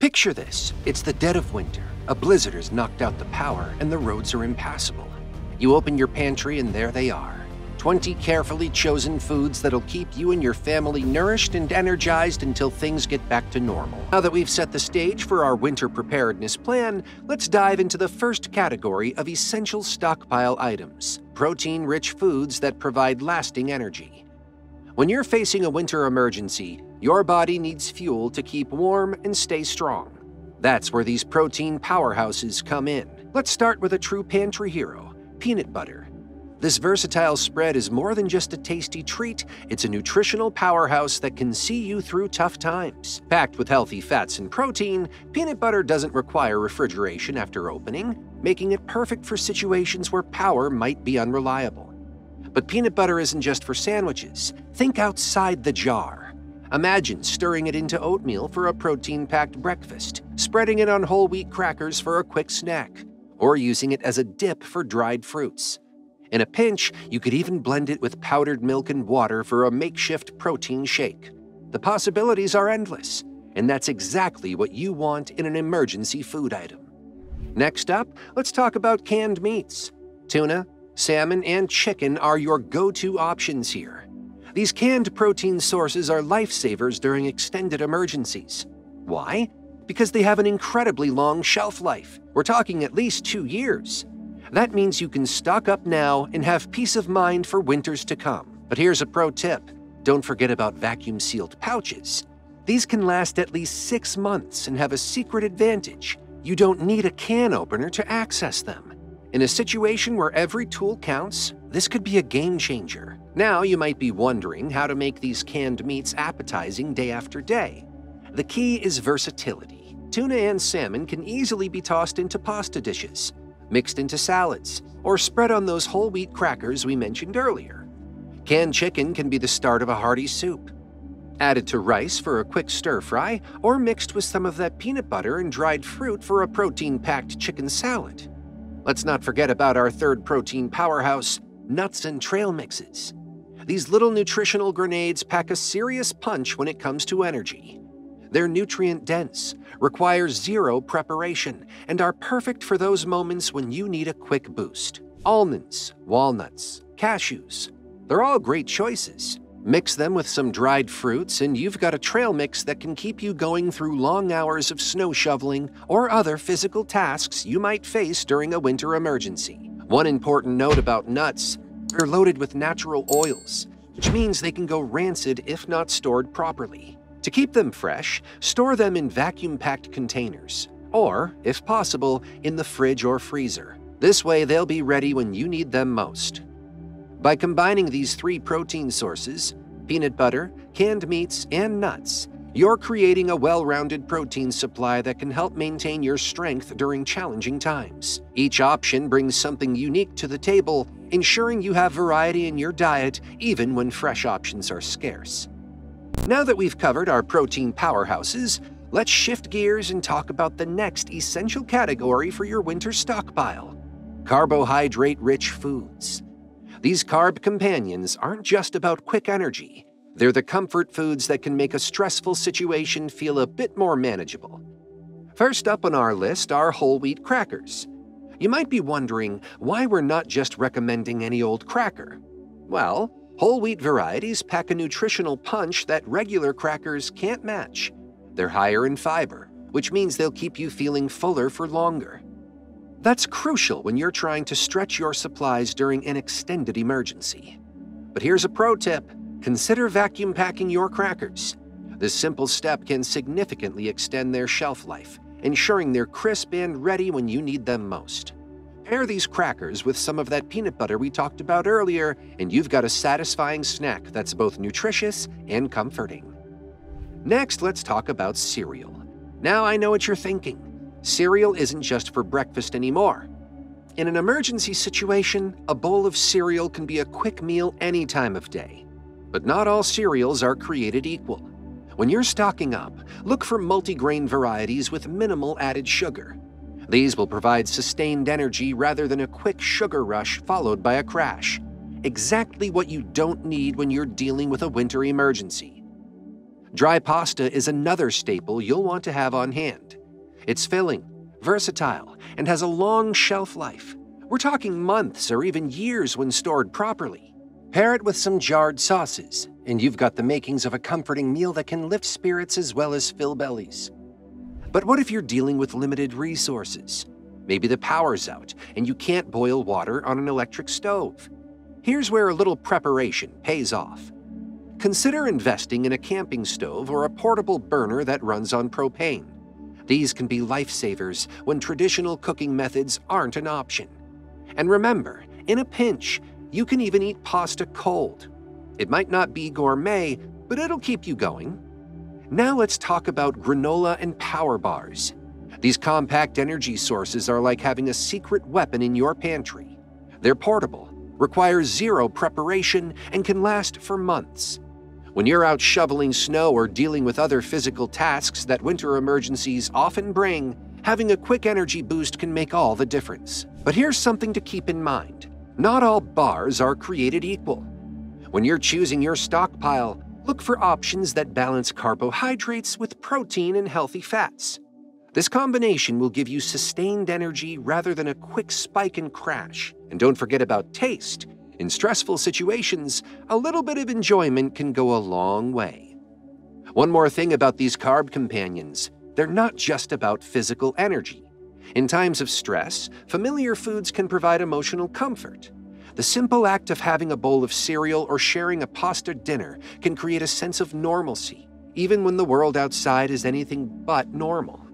Picture this it's the dead of winter. A blizzard has knocked out the power, and the roads are impassable. You open your pantry, and there they are 20 carefully chosen foods that'll keep you and your family nourished and energized until things get back to normal. Now that we've set the stage for our winter preparedness plan, let's dive into the first category of essential stockpile items protein rich foods that provide lasting energy. When you're facing a winter emergency, your body needs fuel to keep warm and stay strong. That's where these protein powerhouses come in. Let's start with a true pantry hero peanut butter. This versatile spread is more than just a tasty treat, it's a nutritional powerhouse that can see you through tough times. Packed with healthy fats and protein, peanut butter doesn't require refrigeration after opening, making it perfect for situations where power might be unreliable. But peanut butter isn't just for sandwiches. Think outside the jar. Imagine stirring it into oatmeal for a protein packed breakfast, spreading it on whole wheat crackers for a quick snack, or using it as a dip for dried fruits. In a pinch, you could even blend it with powdered milk and water for a makeshift protein shake. The possibilities are endless, and that's exactly what you want in an emergency food item. Next up, let's talk about canned meats. Tuna, salmon, and chicken are your go to options here. These canned protein sources are lifesavers during extended emergencies. Why? Because they have an incredibly long shelf life. We're talking at least two years. That means you can stock up now and have peace of mind for winters to come. But here's a pro tip don't forget about vacuum sealed pouches. These can last at least six months and have a secret advantage. You don't need a can opener to access them. In a situation where every tool counts, this could be a game changer. Now you might be wondering how to make these canned meats appetizing day after day. The key is versatility. Tuna and salmon can easily be tossed into pasta dishes mixed into salads, or spread on those whole wheat crackers we mentioned earlier. Canned chicken can be the start of a hearty soup. Added to rice for a quick stir fry, or mixed with some of that peanut butter and dried fruit for a protein packed chicken salad. Let's not forget about our third protein powerhouse nuts and trail mixes. These little nutritional grenades pack a serious punch when it comes to energy. They're nutrient dense, require zero preparation, and are perfect for those moments when you need a quick boost. Almonds, walnuts, cashews, they're all great choices. Mix them with some dried fruits, and you've got a trail mix that can keep you going through long hours of snow shoveling or other physical tasks you might face during a winter emergency. One important note about nuts they're loaded with natural oils, which means they can go rancid if not stored properly. To keep them fresh, store them in vacuum packed containers, or, if possible, in the fridge or freezer. This way, they'll be ready when you need them most. By combining these three protein sources peanut butter, canned meats, and nuts you're creating a well rounded protein supply that can help maintain your strength during challenging times. Each option brings something unique to the table, ensuring you have variety in your diet even when fresh options are scarce. Now that we've covered our protein powerhouses, let's shift gears and talk about the next essential category for your winter stockpile carbohydrate rich foods. These carb companions aren't just about quick energy, they're the comfort foods that can make a stressful situation feel a bit more manageable. First up on our list are whole wheat crackers. You might be wondering why we're not just recommending any old cracker. Well, Whole wheat varieties pack a nutritional punch that regular crackers can't match. They're higher in fiber, which means they'll keep you feeling fuller for longer. That's crucial when you're trying to stretch your supplies during an extended emergency. But here's a pro tip consider vacuum packing your crackers. This simple step can significantly extend their shelf life, ensuring they're crisp and ready when you need them most. Pair these crackers with some of that peanut butter we talked about earlier, and you've got a satisfying snack that's both nutritious and comforting. Next, let's talk about cereal. Now I know what you're thinking. Cereal isn't just for breakfast anymore. In an emergency situation, a bowl of cereal can be a quick meal any time of day. But not all cereals are created equal. When you're stocking up, look for multigrain varieties with minimal added sugar. These will provide sustained energy rather than a quick sugar rush followed by a crash. Exactly what you don't need when you're dealing with a winter emergency. Dry pasta is another staple you'll want to have on hand. It's filling, versatile, and has a long shelf life. We're talking months or even years when stored properly. Pair it with some jarred sauces, and you've got the makings of a comforting meal that can lift spirits as well as fill bellies. But what if you're dealing with limited resources? Maybe the power's out and you can't boil water on an electric stove. Here's where a little preparation pays off. Consider investing in a camping stove or a portable burner that runs on propane. These can be lifesavers when traditional cooking methods aren't an option. And remember, in a pinch, you can even eat pasta cold. It might not be gourmet, but it'll keep you going. Now let's talk about granola and power bars. These compact energy sources are like having a secret weapon in your pantry. They're portable, require zero preparation, and can last for months. When you're out shoveling snow or dealing with other physical tasks that winter emergencies often bring, having a quick energy boost can make all the difference. But here's something to keep in mind not all bars are created equal. When you're choosing your stockpile, look for options that balance carbohydrates with protein and healthy fats. This combination will give you sustained energy rather than a quick spike and crash. And don't forget about taste. In stressful situations, a little bit of enjoyment can go a long way. One more thing about these carb companions they're not just about physical energy. In times of stress, familiar foods can provide emotional comfort. The simple act of having a bowl of cereal or sharing a pasta dinner can create a sense of normalcy, even when the world outside is anything but normal.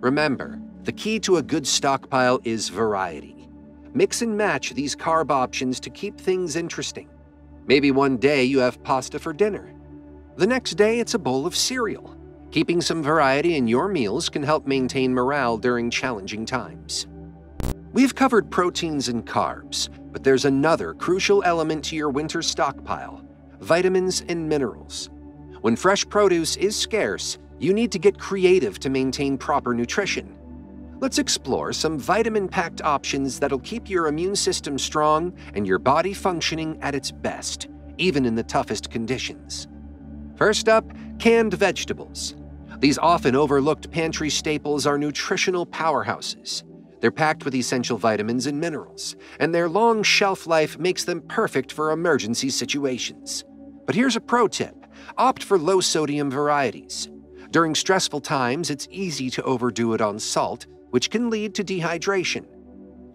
Remember, the key to a good stockpile is variety. Mix and match these carb options to keep things interesting. Maybe one day you have pasta for dinner. The next day it's a bowl of cereal. Keeping some variety in your meals can help maintain morale during challenging times. We've covered proteins and carbs, but there's another crucial element to your winter stockpile vitamins and minerals. When fresh produce is scarce, you need to get creative to maintain proper nutrition. Let's explore some vitamin packed options that'll keep your immune system strong and your body functioning at its best, even in the toughest conditions. First up, canned vegetables. These often overlooked pantry staples are nutritional powerhouses. They're packed with essential vitamins and minerals, and their long shelf life makes them perfect for emergency situations. But here's a pro tip opt for low sodium varieties. During stressful times, it's easy to overdo it on salt, which can lead to dehydration.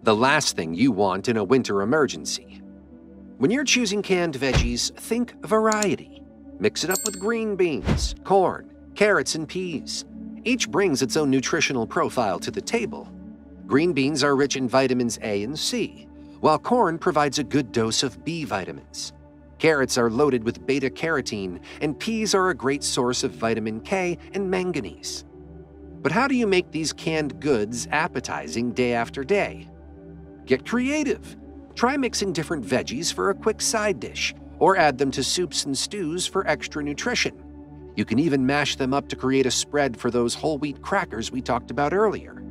The last thing you want in a winter emergency. When you're choosing canned veggies, think variety. Mix it up with green beans, corn, carrots, and peas. Each brings its own nutritional profile to the table. Green beans are rich in vitamins A and C, while corn provides a good dose of B vitamins. Carrots are loaded with beta carotene, and peas are a great source of vitamin K and manganese. But how do you make these canned goods appetizing day after day? Get creative. Try mixing different veggies for a quick side dish, or add them to soups and stews for extra nutrition. You can even mash them up to create a spread for those whole wheat crackers we talked about earlier.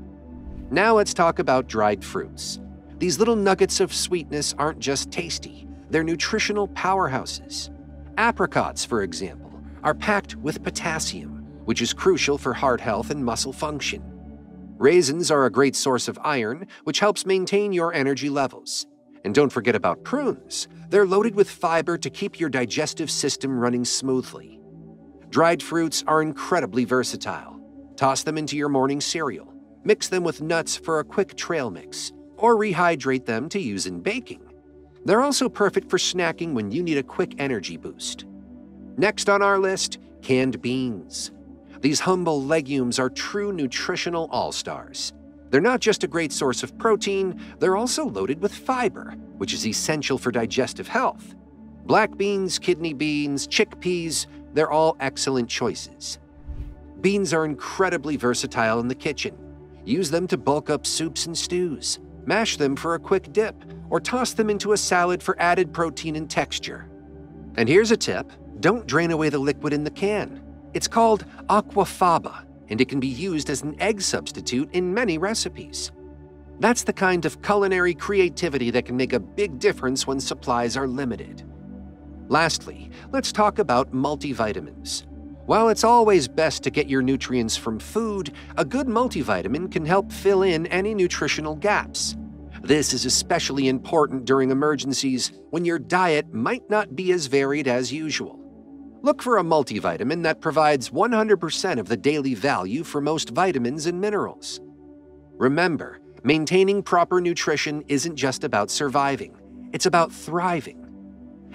Now let's talk about dried fruits. These little nuggets of sweetness aren't just tasty, they're nutritional powerhouses. Apricots, for example, are packed with potassium, which is crucial for heart health and muscle function. Raisins are a great source of iron, which helps maintain your energy levels. And don't forget about prunes. They're loaded with fiber to keep your digestive system running smoothly. Dried fruits are incredibly versatile. Toss them into your morning cereal, mix them with nuts for a quick trail mix, or rehydrate them to use in baking. They're also perfect for snacking when you need a quick energy boost. Next on our list, canned beans. These humble legumes are true nutritional all stars. They're not just a great source of protein, they're also loaded with fiber, which is essential for digestive health. Black beans, kidney beans, chickpeas, they're all excellent choices. Beans are incredibly versatile in the kitchen. Use them to bulk up soups and stews, mash them for a quick dip, or toss them into a salad for added protein and texture. And here's a tip don't drain away the liquid in the can. It's called aquafaba, and it can be used as an egg substitute in many recipes. That's the kind of culinary creativity that can make a big difference when supplies are limited. Lastly, let's talk about multivitamins. While it's always best to get your nutrients from food, a good multivitamin can help fill in any nutritional gaps. This is especially important during emergencies when your diet might not be as varied as usual. Look for a multivitamin that provides 100% of the daily value for most vitamins and minerals. Remember, maintaining proper nutrition isn't just about surviving, it's about thriving.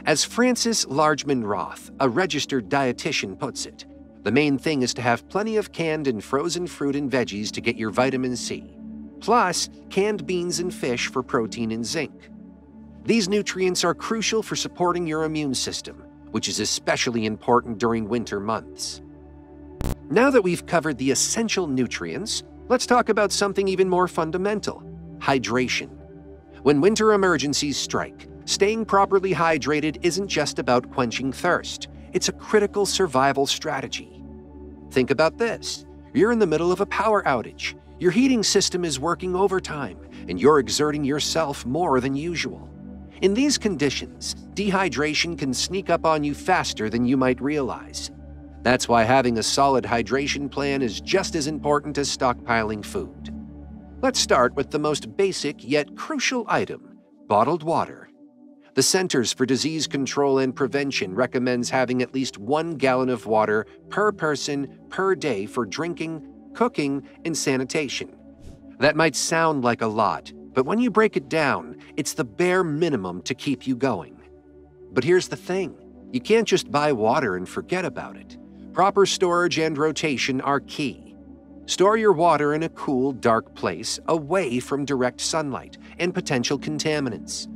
As Frances Largeman-Roth, a registered dietitian, puts it, the main thing is to have plenty of canned and frozen fruit and veggies to get your vitamin C, plus canned beans and fish for protein and zinc. These nutrients are crucial for supporting your immune system, which is especially important during winter months. Now that we've covered the essential nutrients, let's talk about something even more fundamental hydration. When winter emergencies strike, Staying properly hydrated isn't just about quenching thirst, it's a critical survival strategy. Think about this you're in the middle of a power outage, your heating system is working overtime, and you're exerting yourself more than usual. In these conditions, dehydration can sneak up on you faster than you might realize. That's why having a solid hydration plan is just as important as stockpiling food. Let's start with the most basic yet crucial item bottled water. The Centers for Disease Control and Prevention recommends having at least one gallon of water per person per day for drinking, cooking, and sanitation. That might sound like a lot, but when you break it down, it's the bare minimum to keep you going. But here's the thing you can't just buy water and forget about it. Proper storage and rotation are key. Store your water in a cool, dark place away from direct sunlight and potential contaminants.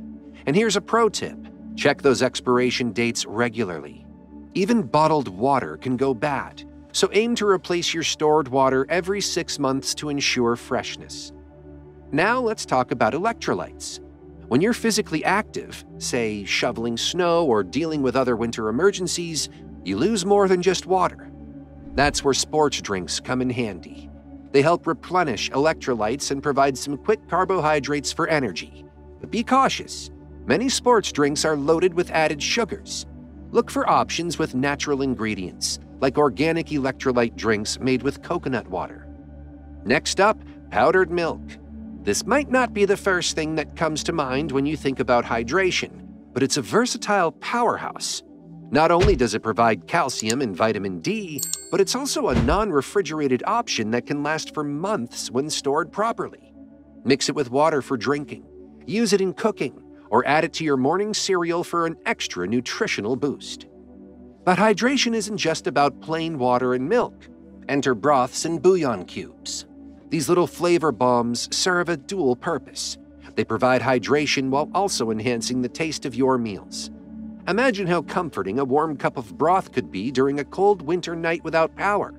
And here's a pro tip check those expiration dates regularly. Even bottled water can go bad, so aim to replace your stored water every six months to ensure freshness. Now let's talk about electrolytes. When you're physically active, say shoveling snow or dealing with other winter emergencies, you lose more than just water. That's where sports drinks come in handy. They help replenish electrolytes and provide some quick carbohydrates for energy. But be cautious. Many sports drinks are loaded with added sugars. Look for options with natural ingredients, like organic electrolyte drinks made with coconut water. Next up, powdered milk. This might not be the first thing that comes to mind when you think about hydration, but it's a versatile powerhouse. Not only does it provide calcium and vitamin D, but it's also a non refrigerated option that can last for months when stored properly. Mix it with water for drinking, use it in cooking, or add it to your morning cereal for an extra nutritional boost. But hydration isn't just about plain water and milk. Enter broths and bouillon cubes. These little flavor bombs serve a dual purpose. They provide hydration while also enhancing the taste of your meals. Imagine how comforting a warm cup of broth could be during a cold winter night without power.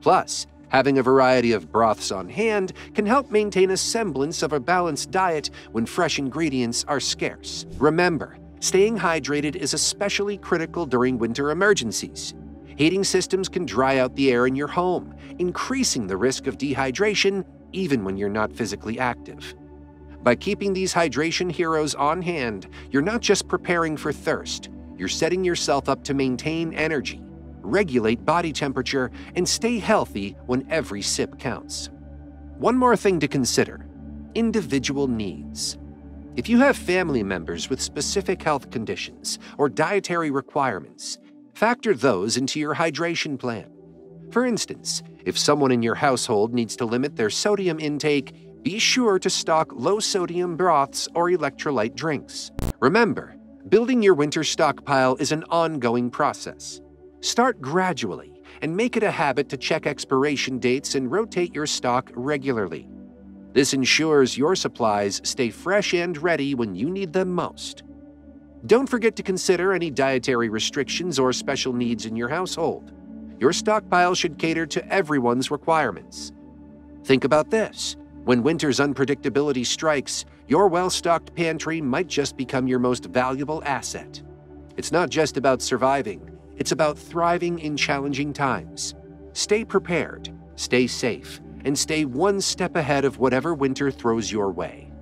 Plus, Having a variety of broths on hand can help maintain a semblance of a balanced diet when fresh ingredients are scarce. Remember, staying hydrated is especially critical during winter emergencies. Heating systems can dry out the air in your home, increasing the risk of dehydration even when you're not physically active. By keeping these hydration heroes on hand, you're not just preparing for thirst, you're setting yourself up to maintain energy, regulate body temperature, and stay healthy when every sip counts. One more thing to consider individual needs. If you have family members with specific health conditions or dietary requirements, factor those into your hydration plan. For instance, if someone in your household needs to limit their sodium intake, be sure to stock low sodium broths or electrolyte drinks. Remember, building your winter stockpile is an ongoing process. Start gradually and make it a habit to check expiration dates and rotate your stock regularly. This ensures your supplies stay fresh and ready when you need them most. Don't forget to consider any dietary restrictions or special needs in your household. Your stockpile should cater to everyone's requirements. Think about this. When winter's unpredictability strikes, your well stocked pantry might just become your most valuable asset. It's not just about surviving, it's about thriving in challenging times. Stay prepared, stay safe, and stay one step ahead of whatever winter throws your way.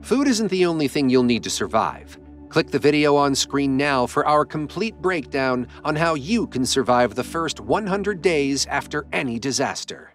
Food isn't the only thing you'll need to survive. Click the video on screen now for our complete breakdown on how you can survive the first 100 days after any disaster.